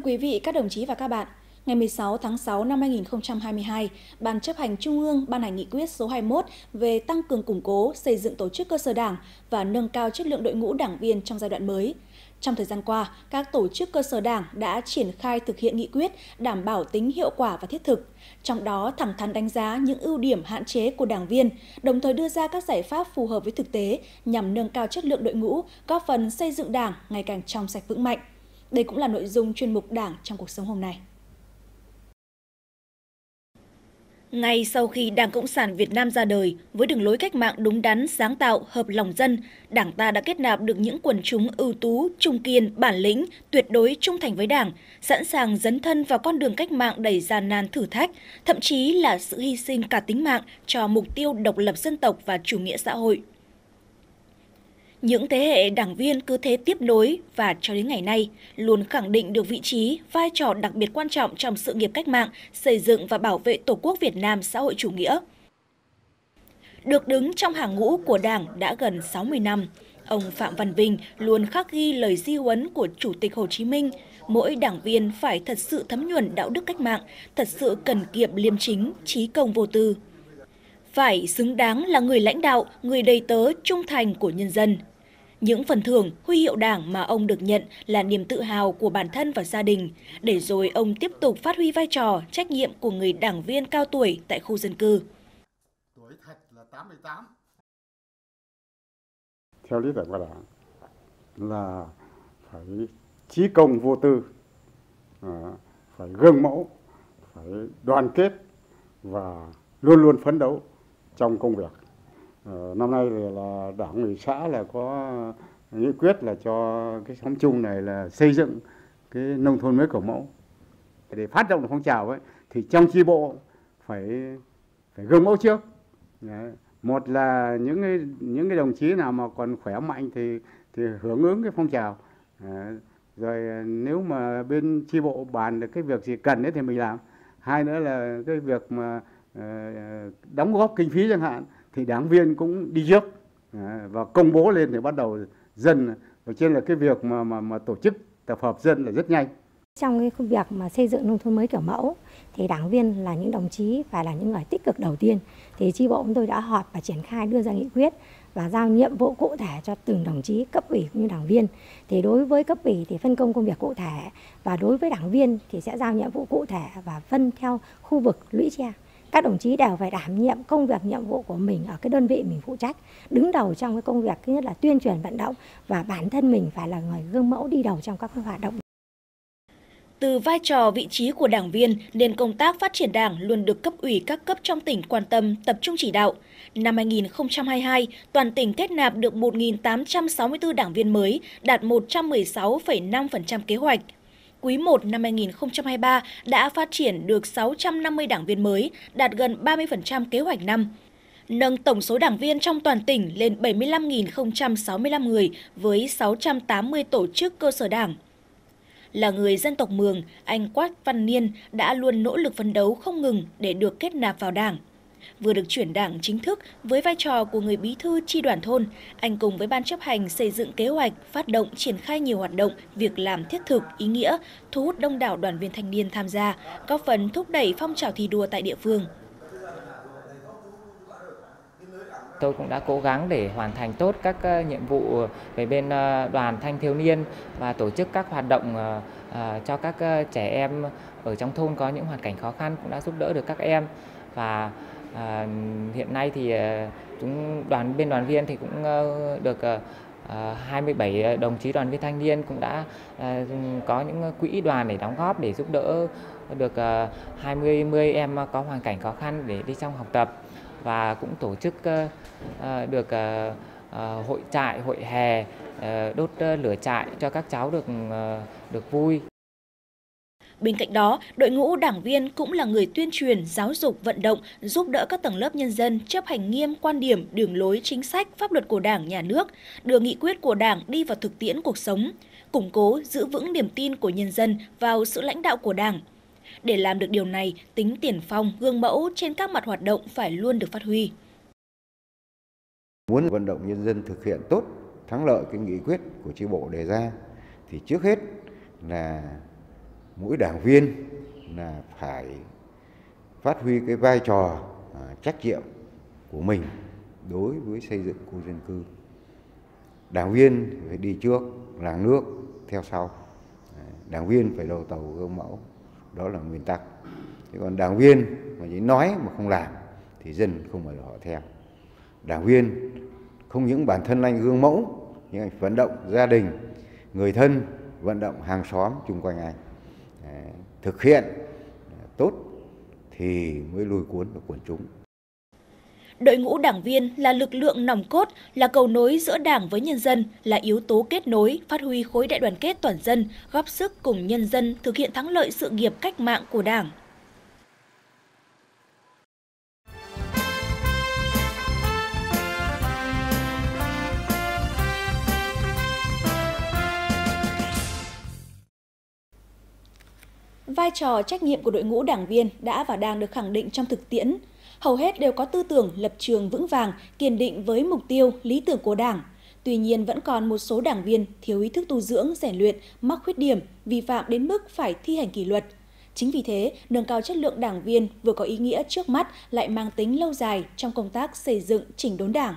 Thưa quý vị, các đồng chí và các bạn, ngày 16 tháng 6 năm 2022, Ban chấp hành Trung ương ban hành nghị quyết số 21 về tăng cường củng cố, xây dựng tổ chức cơ sở đảng và nâng cao chất lượng đội ngũ đảng viên trong giai đoạn mới. Trong thời gian qua, các tổ chức cơ sở đảng đã triển khai thực hiện nghị quyết đảm bảo tính hiệu quả và thiết thực. Trong đó thẳng thắn đánh giá những ưu điểm hạn chế của đảng viên, đồng thời đưa ra các giải pháp phù hợp với thực tế nhằm nâng cao chất lượng đội ngũ, góp phần xây dựng đảng ngày càng trong sạch vững mạnh. Đây cũng là nội dung chuyên mục Đảng trong cuộc sống hôm nay. Ngay sau khi Đảng Cộng sản Việt Nam ra đời, với đường lối cách mạng đúng đắn, sáng tạo, hợp lòng dân, Đảng ta đã kết nạp được những quần chúng ưu tú, trung kiên, bản lĩnh, tuyệt đối trung thành với Đảng, sẵn sàng dấn thân vào con đường cách mạng đầy gian nan thử thách, thậm chí là sự hy sinh cả tính mạng cho mục tiêu độc lập dân tộc và chủ nghĩa xã hội. Những thế hệ đảng viên cứ thế tiếp nối và cho đến ngày nay luôn khẳng định được vị trí, vai trò đặc biệt quan trọng trong sự nghiệp cách mạng, xây dựng và bảo vệ Tổ quốc Việt Nam xã hội chủ nghĩa. Được đứng trong hàng ngũ của Đảng đã gần 60 năm, ông Phạm Văn Vinh luôn khắc ghi lời di huấn của Chủ tịch Hồ Chí Minh, mỗi đảng viên phải thật sự thấm nhuần đạo đức cách mạng, thật sự cần kiệm liêm chính, trí công vô tư. Phải xứng đáng là người lãnh đạo, người đầy tớ trung thành của nhân dân – những phần thưởng, huy hiệu đảng mà ông được nhận là niềm tự hào của bản thân và gia đình, để rồi ông tiếp tục phát huy vai trò, trách nhiệm của người đảng viên cao tuổi tại khu dân cư. Tuổi thật là 88. Theo lý tưởng của đảng là phải trí công vô tư, à, phải gương mẫu, phải đoàn kết và luôn luôn phấn đấu trong công việc Ờ, năm nay thì là đảng ủy xã là có nghị quyết là cho cái xóm chung này là xây dựng cái nông thôn mới kiểu mẫu. Để phát động phong trào ấy, thì trong chi bộ phải phải gương mẫu trước. Đấy. một là những cái những cái đồng chí nào mà còn khỏe mạnh thì thì hưởng ứng cái phong trào. Đấy. rồi ờ, nếu mà bên chi bộ bàn được cái việc gì cần ấy thì mình làm. Hai nữa là cái việc mà ờ, đóng góp kinh phí chẳng hạn thì đảng viên cũng đi trước. Và công bố lên thì bắt đầu dân ở trên là cái việc mà mà mà tổ chức tập hợp dân là rất nhanh. Trong cái công việc mà xây dựng nông thôn mới kiểu mẫu, thì đảng viên là những đồng chí phải là những người tích cực đầu tiên. Thì chi bộ chúng tôi đã họp và triển khai đưa ra nghị quyết và giao nhiệm vụ cụ thể cho từng đồng chí cấp ủy cũng như đảng viên. Thì đối với cấp ủy thì phân công công việc cụ thể và đối với đảng viên thì sẽ giao nhiệm vụ cụ thể và phân theo khu vực lũy tre các đồng chí đều phải đảm nhiệm công việc nhiệm vụ của mình ở cái đơn vị mình phụ trách đứng đầu trong cái công việc thứ nhất là tuyên truyền vận động và bản thân mình phải là người gương mẫu đi đầu trong các hoạt động từ vai trò vị trí của đảng viên nên công tác phát triển đảng luôn được cấp ủy các cấp trong tỉnh quan tâm, tập trung chỉ đạo. Năm 2022, toàn tỉnh kết nạp được 1.864 đảng viên mới, đạt 116,5% kế hoạch. Quý 1 năm 2023 đã phát triển được 650 đảng viên mới, đạt gần 30% kế hoạch năm, nâng tổng số đảng viên trong toàn tỉnh lên 75.065 người với 680 tổ chức cơ sở đảng. Là người dân tộc Mường, anh Quách Văn Niên đã luôn nỗ lực phấn đấu không ngừng để được kết nạp vào đảng vừa được chuyển đảng chính thức với vai trò của người bí thư chi đoàn thôn, anh cùng với ban chấp hành xây dựng kế hoạch, phát động triển khai nhiều hoạt động, việc làm thiết thực, ý nghĩa, thu hút đông đảo đoàn viên thanh niên tham gia, góp phần thúc đẩy phong trào thi đua tại địa phương. tôi cũng đã cố gắng để hoàn thành tốt các ờ, nhiệm vụ về bên ờ, đoàn thanh thiếu niên và tổ chức các hoạt động ờ, cho các trẻ em ở trong thôn có những hoàn cảnh khó khăn cũng đã giúp đỡ được các em và à, hiện nay thì à, chúng đoàn bên đoàn viên thì cũng ờ, được ờ, à, 27 ờ, đồng chí đoàn viên thanh niên cũng đã à, có những quỹ đoàn để đóng góp để giúp đỡ được 20 mươi em có hoàn cảnh khó khăn để đi trong học tập và cũng tổ chức được hội trại, hội hè đốt lửa trại cho các cháu được được vui. Bên cạnh đó, đội ngũ đảng viên cũng là người tuyên truyền, giáo dục, vận động, giúp đỡ các tầng lớp nhân dân chấp hành nghiêm quan điểm, đường lối, chính sách, pháp luật của Đảng, Nhà nước, đưa nghị quyết của Đảng đi vào thực tiễn cuộc sống, củng cố, giữ vững niềm tin của nhân dân vào sự lãnh đạo của Đảng. Để làm được điều này, tính tiền phong, gương mẫu trên các mặt hoạt động phải luôn được phát huy. Muốn vận động nhân dân thực hiện tốt thắng lợi cái nghị quyết của chi bộ đề ra thì trước hết là mỗi đảng viên là phải phát huy cái vai trò à, trách nhiệm của mình đối với xây dựng khu dân cư. Đảng viên phải đi trước, làng nước theo sau. À, đảng viên phải đầu tàu gương mẫu, đó là nguyên tắc. Thế còn đảng viên mà chỉ nói mà không làm thì dân không bao giờ họ theo. Đảng viên không những bản thân anh gương mẫu nhưng anh vận động gia đình, người thân, vận động hàng xóm chung quanh anh. Thực hiện tốt thì mới lôi cuốn được quần chúng. Đội ngũ đảng viên là lực lượng nòng cốt, là cầu nối giữa đảng với nhân dân, là yếu tố kết nối, phát huy khối đại đoàn kết toàn dân, góp sức cùng nhân dân thực hiện thắng lợi sự nghiệp cách mạng của đảng. Vai trò trách nhiệm của đội ngũ đảng viên đã và đang được khẳng định trong thực tiễn. Hầu hết đều có tư tưởng lập trường vững vàng, kiên định với mục tiêu, lý tưởng của Đảng. Tuy nhiên vẫn còn một số đảng viên thiếu ý thức tu dưỡng, rèn luyện, mắc khuyết điểm, vi phạm đến mức phải thi hành kỷ luật. Chính vì thế, nâng cao chất lượng đảng viên vừa có ý nghĩa trước mắt lại mang tính lâu dài trong công tác xây dựng chỉnh đốn đảng.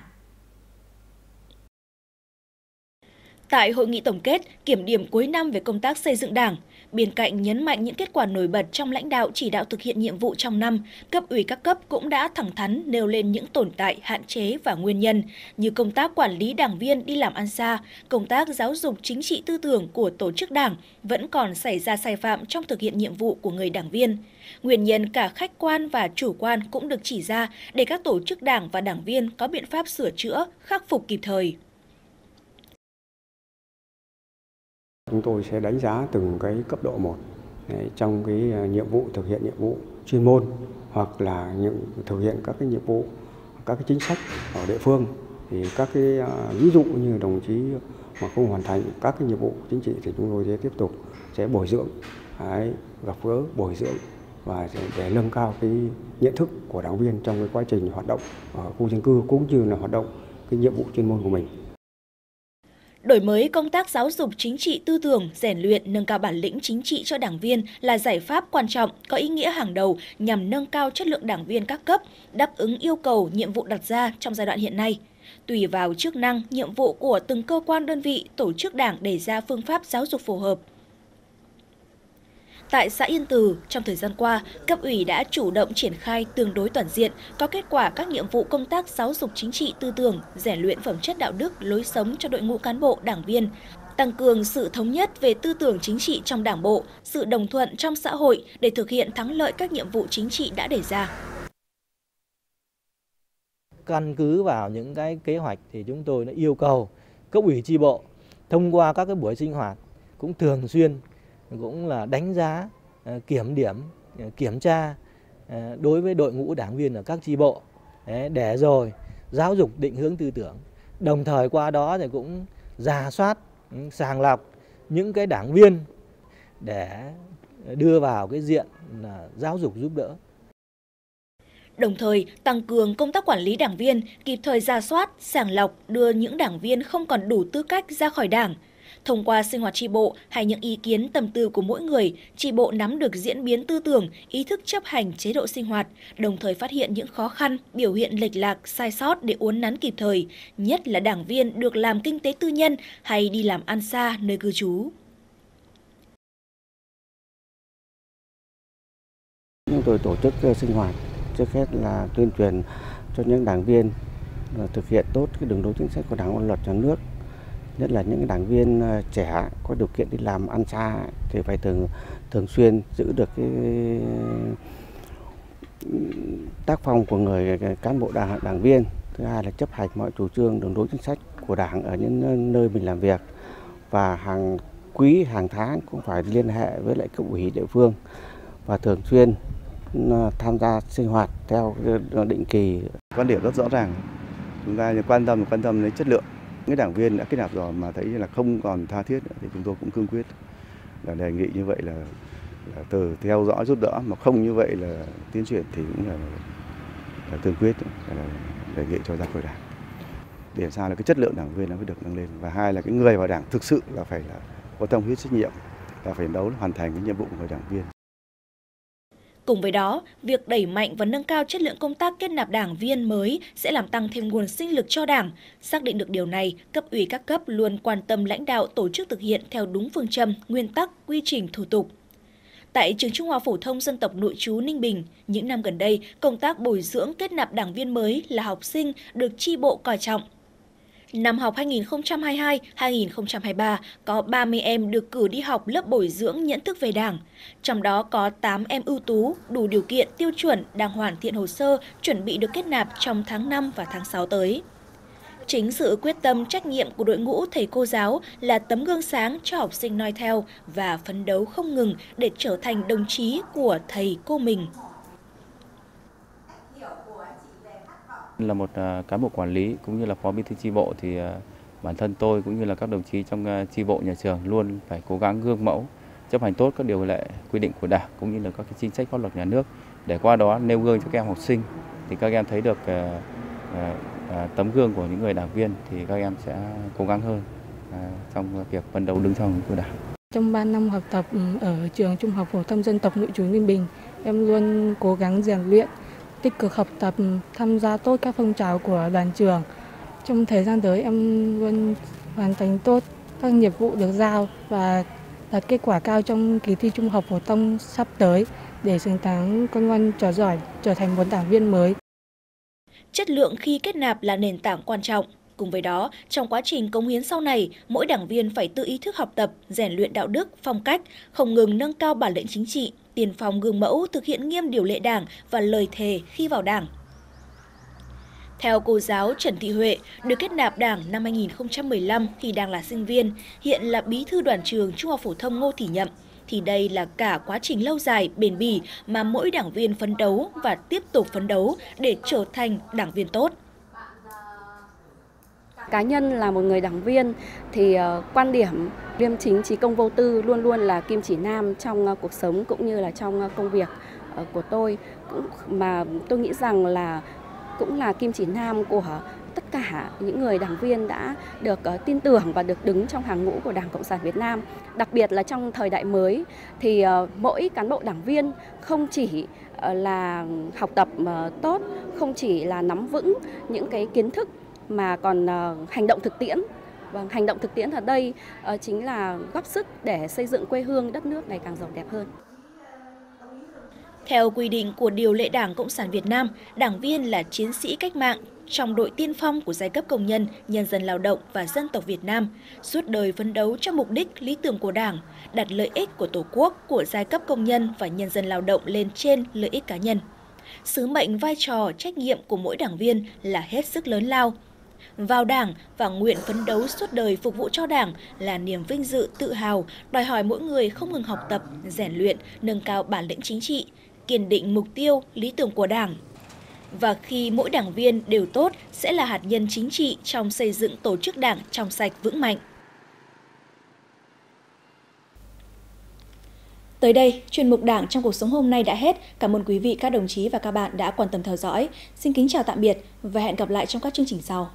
Tại hội nghị tổng kết, kiểm điểm cuối năm về công tác xây dựng Đảng, bên cạnh nhấn mạnh những kết quả nổi bật trong lãnh đạo chỉ đạo thực hiện nhiệm vụ trong năm, cấp ủy các cấp cũng đã thẳng thắn nêu lên những tồn tại, hạn chế và nguyên nhân như công tác quản lý đảng viên đi làm ăn xa, công tác giáo dục chính trị tư tưởng của tổ chức đảng vẫn còn xảy ra sai phạm trong thực hiện nhiệm vụ của người đảng viên. Nguyên nhân cả khách quan và chủ quan cũng được chỉ ra để các tổ chức đảng và đảng viên có biện pháp sửa chữa, khắc phục kịp thời. Chúng tôi sẽ đánh giá từng cái cấp độ một trong cái à, nhiệm vụ thực hiện nhiệm vụ chuyên môn hoặc là những thực hiện các cái nhiệm vụ các cái chính sách ở địa phương thì các cái à, ví dụ như đồng chí mà không hoàn thành các cái nhiệm vụ chính trị thì chúng tôi sẽ tiếp tục sẽ bồi dưỡng đấy, gặp gỡ bồi dưỡng và để nâng cao cái nhận thức của đảng viên trong cái quá trình hoạt động ở khu dân cư cũng như là hoạt động cái nhiệm vụ chuyên môn của mình. Đổi mới công tác giáo dục chính trị tư tưởng, rèn luyện, nâng cao bản lĩnh chính trị cho đảng viên là giải pháp quan trọng, có ý nghĩa hàng đầu nhằm nâng cao chất lượng đảng viên các cấp, đáp ứng yêu cầu, nhiệm vụ đặt ra trong giai đoạn hiện nay. Tùy vào chức năng, nhiệm vụ của từng cơ quan đơn vị, tổ chức đảng đề ra phương pháp giáo dục phù hợp, Tại xã Yên Từ, trong thời gian qua, cấp ủy đã chủ động triển khai tương đối toàn diện, có kết quả các nhiệm vụ công tác giáo dục chính trị tư tưởng, rèn luyện phẩm chất đạo đức, lối sống cho đội ngũ cán bộ, đảng viên, tăng cường sự thống nhất về tư tưởng chính trị trong đảng bộ, sự đồng thuận trong xã hội để thực hiện thắng lợi các nhiệm vụ chính trị đã đề ra. Căn cứ vào những cái kế hoạch thì chúng tôi đã yêu cầu cấp ủy tri bộ thông qua các cái buổi sinh hoạt cũng thường xuyên cũng là đánh giá, ờ, kiểm điểm, ờ, kiểm tra ờ, đối với đội ngũ đảng viên ở các tri bộ để rồi giáo dục định hướng tư tưởng. Đồng thời qua đó thì cũng giả soát, ừ, sàng lọc những cái đảng viên để đưa vào cái diện là giáo dục giúp đỡ. Đồng thời, tăng cường công tác quản lý đảng viên, kịp thời ra soát, sàng lọc, đưa những đảng viên không còn đủ tư cách ra khỏi đảng, Thông qua sinh hoạt tri bộ hay những ý kiến tâm tư của mỗi người, tri bộ nắm được diễn biến tư tưởng, ý thức chấp hành chế độ sinh hoạt, đồng thời phát hiện những khó khăn, biểu hiện lệch lạc, sai sót để uốn nắn kịp thời, nhất là đảng viên được làm kinh tế tư nhân hay đi làm ăn xa nơi cư trú. Chúng tôi tổ chức sinh hoạt trước hết là tuyên truyền cho những đảng viên ờ, thực hiện tốt cái đường lối chính sách của Đảng, luật nhà nước nhất là những đảng viên ờ, trẻ có điều kiện đi làm ăn xa thì phải thường thường xuyên giữ được cái tác phong của người ờ, cán bộ đảng, đảng viên. Thứ hai là chấp hành mọi chủ trương đường lối chính sách của đảng ở những nơi mình làm việc. Và hàng quý hàng tháng cũng phải liên hệ với lại cấp ủy địa phương và thường xuyên ờ, tham gia sinh hoạt theo định kỳ. Quan điểm rất rõ ràng. Chúng ta quan tâm quan tâm đến chất lượng cái đảng viên đã kết nạp rồi mà thấy là không còn tha thiết nữa, thì chúng tôi cũng cương quyết là đề nghị như vậy là, là từ theo dõi giúp đỡ mà không như vậy là tiến chuyển thì cũng là, là cương quyết là đề nghị cho ra khỏi đảng để sao là cái chất lượng đảng viên nó mới được nâng lên và hai là cái người vào đảng thực sự là phải là có tâm huyết trách nhiệm là phải đấu hoàn thành cái nhiệm vụ của người đảng viên. Cùng với đó, việc đẩy mạnh và nâng cao chất lượng công tác kết nạp đảng viên mới sẽ làm tăng thêm nguồn sinh lực cho đảng. Xác định được điều này, cấp ủy các cấp luôn quan tâm lãnh đạo tổ chức thực hiện theo đúng phương châm, nguyên tắc, quy trình thủ tục. Tại trường Trung học phổ thông dân tộc nội trú Ninh Bình, những năm gần đây, công tác bồi dưỡng kết nạp đảng viên mới là học sinh được chi bộ coi trọng. Năm học 2022-2023 có 30 em được cử đi học lớp bồi dưỡng nhận thức về Đảng. Trong đó có 8 em ưu tú, đủ điều kiện tiêu chuẩn đang hoàn thiện hồ sơ chuẩn bị được kết nạp trong tháng 5 và tháng 6 tới. Chính sự quyết tâm trách nhiệm của đội ngũ thầy cô giáo là tấm gương sáng cho học sinh noi theo và phấn đấu không ngừng để trở thành đồng chí của thầy cô mình. Là một à, cán bộ quản lý cũng như là phó bí thư chi bộ thì à, bản thân tôi cũng như là các đồng chí trong tri chi bộ nhà trường luôn phải cố gắng gương mẫu, chấp hành tốt các điều lệ quy định của Đảng cũng như là các cái chính sách pháp luật nhà nước để qua đó nêu gương cho các em học sinh thì các em thấy được tấm gương của những người đảng viên thì các em sẽ cố gắng hơn trong việc phấn đấu đứng trong của Đảng. Trong 3 năm học tập ừ, ở trường Trung học phổ thông dân tộc nội trú Ninh Bình, em luôn cố gắng rèn luyện tích cực học tập, tham gia tốt các phong trào của đoàn trường. Trong thời gian tới em luôn hoàn thành tốt các nhiệm vụ được giao và đạt kết quả cao trong kỳ thi trung học phổ thông sắp tới để xứng đáng con ngoan trò giỏi trở thành một đảng viên mới. Chất lượng khi kết nạp là nền tảng quan trọng. Cùng với đó, trong quá trình công hiến sau này, mỗi đảng viên phải tự ý thức học tập, rèn luyện đạo đức, phong cách, không ngừng nâng cao bản lĩnh chính trị, tiền phòng gương mẫu thực hiện nghiêm điều lệ đảng và lời thề khi vào đảng. Theo cô giáo Trần Thị Huệ, được kết nạp đảng năm 2015 khi đang là sinh viên, hiện là bí thư đoàn trường Trung học phổ thông Ngô Thị Nhậm, thì đây là cả quá trình lâu dài, bền bỉ mà mỗi đảng viên phấn đấu và tiếp tục phấn đấu để trở thành đảng viên tốt cá nhân là một người đảng viên thì uh, quan điểm liêm chính trí công vô tư luôn luôn là kim chỉ nam trong ờ, cuộc sống cũng như là trong ờ, công việc ờ, của tôi cũng mà tôi nghĩ rằng là cũng là kim chỉ nam của tất cả những người đảng viên đã được uh, tin tưởng và được đứng trong hàng ngũ của Đảng Cộng sản Việt Nam. Đặc biệt là trong thời đại mới thì uh, mỗi cán bộ đảng viên không chỉ uh, là học tập uh, tốt, không chỉ là nắm vững những cái kiến thức mà còn uh, hành động thực tiễn Vâng, hành động thực tiễn ở đây uh, chính là góp sức để xây dựng quê hương đất nước ngày càng giàu đẹp hơn. Theo quy định của Điều lệ Đảng Cộng sản Việt Nam, đảng viên là chiến sĩ cách mạng trong đội tiên phong của giai cấp công nhân, nhân dân lao động và dân tộc Việt Nam, suốt đời phấn đấu cho mục đích lý tưởng của Đảng, đặt lợi ích của Tổ quốc, của giai cấp công nhân và nhân dân lao động lên trên lợi ích cá nhân. Sứ mệnh vai trò trách nhiệm của mỗi đảng viên là hết sức lớn lao, vào Đảng và nguyện phấn đấu suốt đời phục vụ cho Đảng là niềm vinh dự tự hào, đòi hỏi mỗi người không ngừng học tập, rèn luyện, nâng cao bản lĩnh chính trị, kiên định mục tiêu, lý tưởng của Đảng. Và khi mỗi đảng viên đều tốt sẽ là hạt nhân chính trị trong xây dựng tổ chức Đảng trong sạch vững mạnh. Tới đây, chuyên mục Đảng trong cuộc sống hôm nay đã hết. Cảm ơn quý vị, các đồng chí và các bạn đã quan tâm theo dõi. Xin kính chào tạm biệt và hẹn gặp lại trong các chương trình sau.